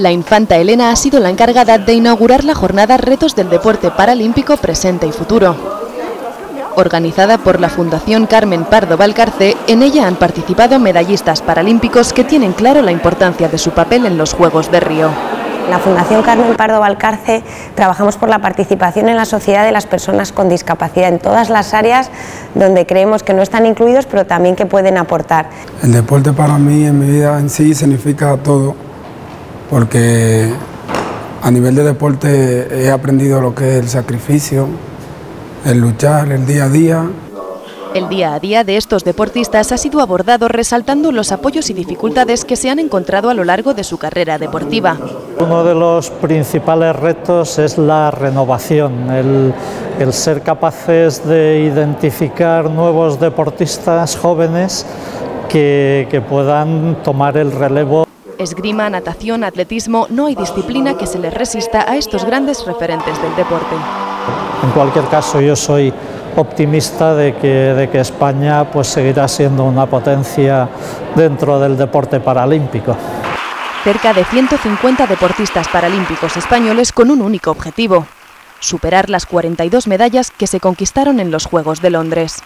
La infanta Elena ha sido la encargada de inaugurar la jornada Retos del Deporte Paralímpico Presente y Futuro. Organizada por la Fundación Carmen Pardo Valcarce, en ella han participado medallistas paralímpicos que tienen claro la importancia de su papel en los Juegos de Río. la Fundación Carmen Pardo Valcarce trabajamos por la participación en la sociedad de las personas con discapacidad en todas las áreas donde creemos que no están incluidos, pero también que pueden aportar. El deporte para mí en mi vida en sí significa todo, porque a nivel de deporte he aprendido lo que es el sacrificio, el luchar, el día a día. El día a día de estos deportistas ha sido abordado resaltando los apoyos y dificultades que se han encontrado a lo largo de su carrera deportiva. Uno de los principales retos es la renovación, el, el ser capaces de identificar nuevos deportistas jóvenes que, que puedan tomar el relevo. Esgrima, natación, atletismo, no hay disciplina que se les resista a estos grandes referentes del deporte. En cualquier caso, yo soy optimista de que, de que España pues, seguirá siendo una potencia dentro del deporte paralímpico. Cerca de 150 deportistas paralímpicos españoles con un único objetivo, superar las 42 medallas que se conquistaron en los Juegos de Londres.